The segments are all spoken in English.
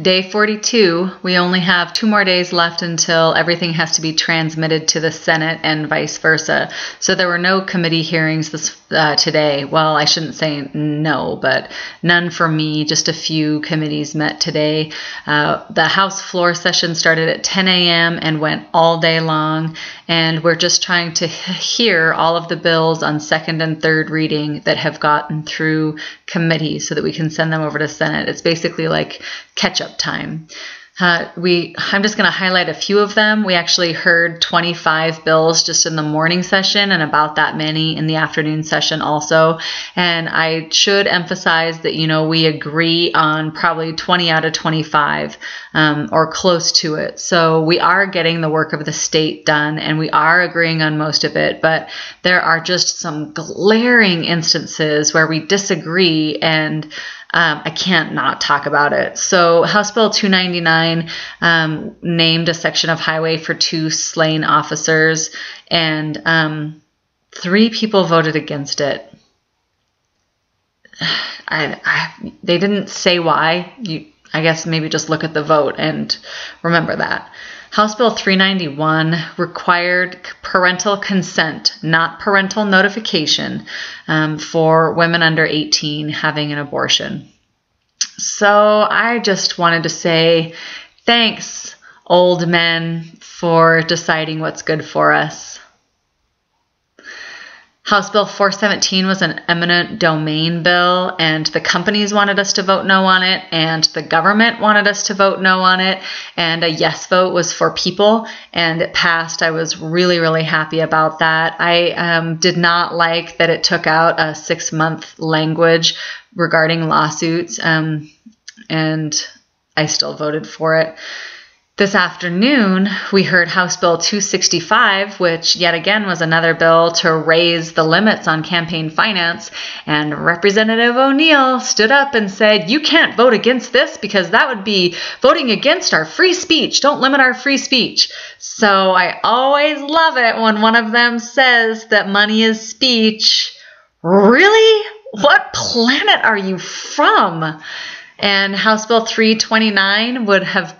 Day 42, we only have two more days left until everything has to be transmitted to the Senate and vice versa. So there were no committee hearings this uh, today. Well, I shouldn't say no, but none for me. Just a few committees met today. Uh, the House floor session started at 10 a.m. and went all day long, and we're just trying to hear all of the bills on second and third reading that have gotten through committee so that we can send them over to Senate. It's basically like catch up time. Uh, we, I'm just going to highlight a few of them. We actually heard 25 bills just in the morning session and about that many in the afternoon session also. And I should emphasize that, you know, we agree on probably 20 out of 25 um, or close to it. So we are getting the work of the state done and we are agreeing on most of it, but there are just some glaring instances where we disagree and um, I can't not talk about it. So, House Bill 299 um, named a section of highway for two slain officers, and um, three people voted against it. I, I, they didn't say why. You, I guess maybe just look at the vote and remember that. House Bill 391 required parental consent, not parental notification, um, for women under 18 having an abortion. So I just wanted to say thanks, old men, for deciding what's good for us. House Bill 417 was an eminent domain bill, and the companies wanted us to vote no on it, and the government wanted us to vote no on it, and a yes vote was for people, and it passed. I was really, really happy about that. I um, did not like that it took out a six month language regarding lawsuits, um, and I still voted for it. This afternoon, we heard House Bill 265, which yet again was another bill to raise the limits on campaign finance. And Representative O'Neill stood up and said, You can't vote against this because that would be voting against our free speech. Don't limit our free speech. So I always love it when one of them says that money is speech. Really? What planet are you from? And House Bill 329 would have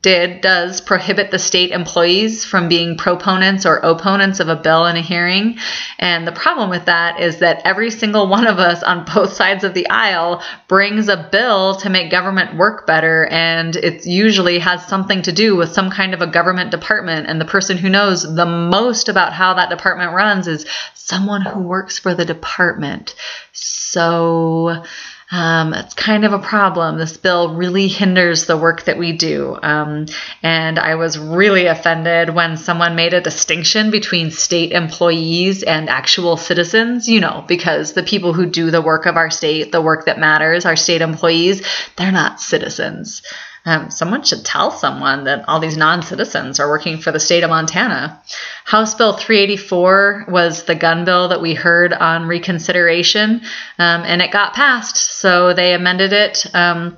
did does prohibit the state employees from being proponents or opponents of a bill in a hearing. And the problem with that is that every single one of us on both sides of the aisle brings a bill to make government work better and it usually has something to do with some kind of a government department and the person who knows the most about how that department runs is someone who works for the department. So um, it's kind of a problem. This bill really hinders the work that we do. Um, and I was really offended when someone made a distinction between state employees and actual citizens, you know, because the people who do the work of our state, the work that matters, our state employees, they're not citizens. Um, someone should tell someone that all these non citizens are working for the state of Montana. House Bill 384 was the gun bill that we heard on reconsideration, um, and it got passed. So they amended it, um,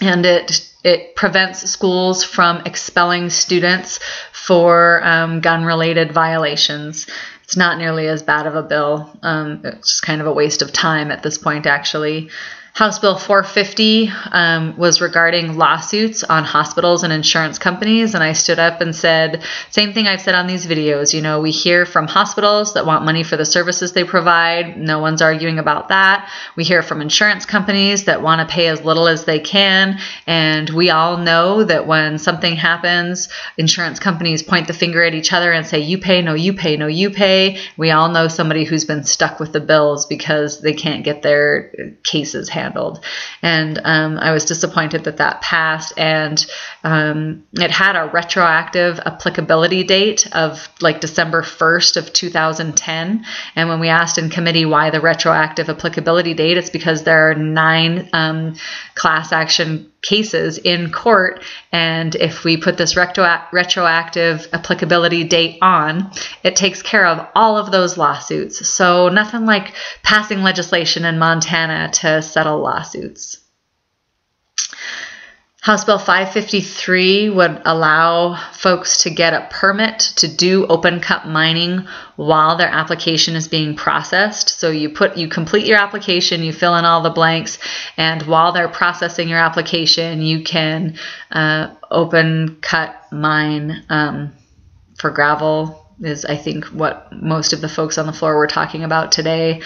and it it prevents schools from expelling students for um, gun related violations. It's not nearly as bad of a bill. Um, it's just kind of a waste of time at this point, actually. House Bill 450 um, was regarding lawsuits on hospitals and insurance companies. And I stood up and said, same thing I've said on these videos. You know, we hear from hospitals that want money for the services they provide. No one's arguing about that. We hear from insurance companies that want to pay as little as they can. And we all know that when something happens, insurance companies point the finger at each other and say, you pay, no, you pay, no, you pay. We all know somebody who's been stuck with the bills because they can't get their cases handled handled. And um, I was disappointed that that passed. And um, it had a retroactive applicability date of like December 1st of 2010. And when we asked in committee why the retroactive applicability date, it's because there are nine um, class action cases in court. And if we put this retro- retroactive applicability date on, it takes care of all of those lawsuits. So nothing like passing legislation in Montana to settle lawsuits. House Bill 553 would allow folks to get a permit to do open cut mining while their application is being processed. So you put you complete your application, you fill in all the blanks, and while they're processing your application, you can uh, open cut mine um, for gravel is I think what most of the folks on the floor were talking about today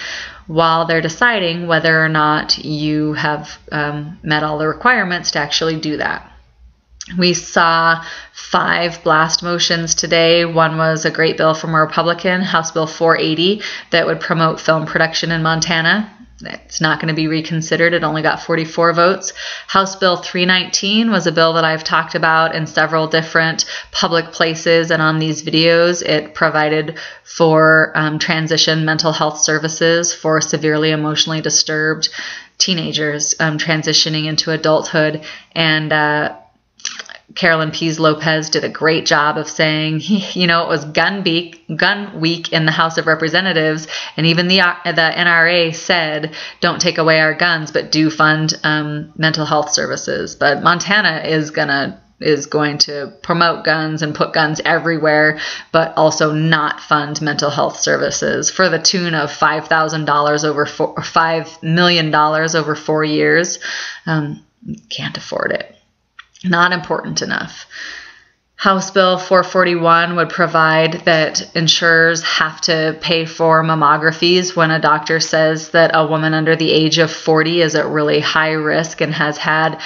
while they're deciding whether or not you have um, met all the requirements to actually do that. We saw five blast motions today. One was a great bill from a Republican, House Bill 480, that would promote film production in Montana. It's not going to be reconsidered. It only got 44 votes. House Bill 319 was a bill that I've talked about in several different public places and on these videos. It provided for um, transition mental health services for severely emotionally disturbed teenagers um, transitioning into adulthood. And uh, Carolyn Pease Lopez did a great job of saying, you know, it was gun week, gun week in the House of Representatives, and even the the NRA said, don't take away our guns, but do fund um, mental health services. But Montana is gonna is going to promote guns and put guns everywhere, but also not fund mental health services for the tune of five thousand dollars over four, five million dollars over four years. Um, can't afford it not important enough. House Bill 441 would provide that insurers have to pay for mammographies when a doctor says that a woman under the age of 40 is at really high risk and has had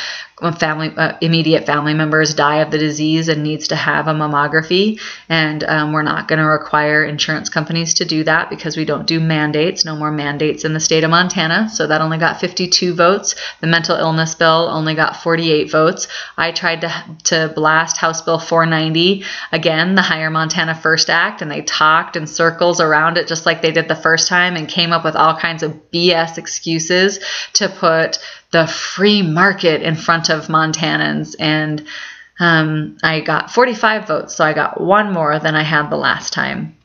family uh, immediate family members die of the disease and needs to have a mammography. And um, we're not going to require insurance companies to do that because we don't do mandates no more mandates in the state of montana. So that only got 52 votes. The mental illness bill only got 48 votes. I tried to, to blast house bill 490 again the hire montana first act and they talked in circles around it just like they did the first time and came up with all kinds of bs excuses to put the free market in front of Montanans. And um, I got 45 votes, so I got one more than I had the last time.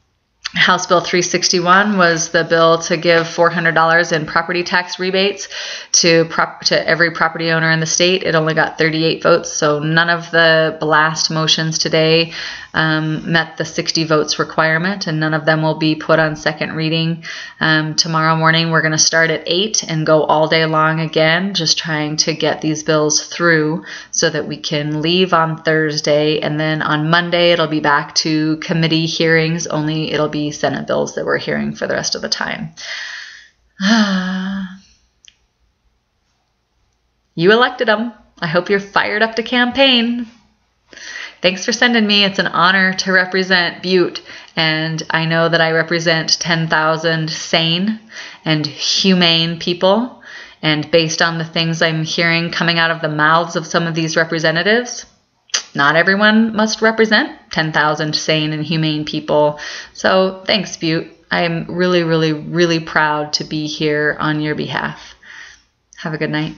House Bill 361 was the bill to give $400 in property tax rebates to prop- to every property owner in the state. It only got 38 votes, so none of the blast motions today um, met the 60 votes requirement, and none of them will be put on second reading. Um, tomorrow morning, we're going to start at 8 and go all day long again, just trying to get these bills through so that we can leave on Thursday, and then on Monday, it'll be back to committee hearings, only it'll be Senate bills that we're hearing for the rest of the time. you elected them. I hope you're fired up to campaign. Thanks for sending me. It's an honor to represent Butte, and I know that I represent 10,000 sane and humane people. And based on the things I'm hearing coming out of the mouths of some of these representatives, not everyone must represent 10,000 sane and humane people. So thanks, Butte. I'm really, really, really proud to be here on your behalf. Have a good night.